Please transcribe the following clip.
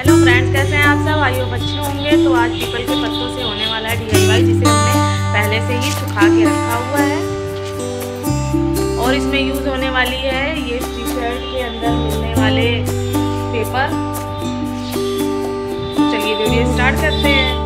Hello friends कैसे हैं आप सब? आइयो बच्चे होंगे। तो आज पीपल के पत्तों से होने वाला है डीआईवाई जिसे हमने पहले से ही सुखा के रखा हुआ है। और इसमें यूज़ होने वाली है ये टी शर्ट के अंदर मिलने वाले पेपर चलिए वीडियो स्टार्ट करते हैं।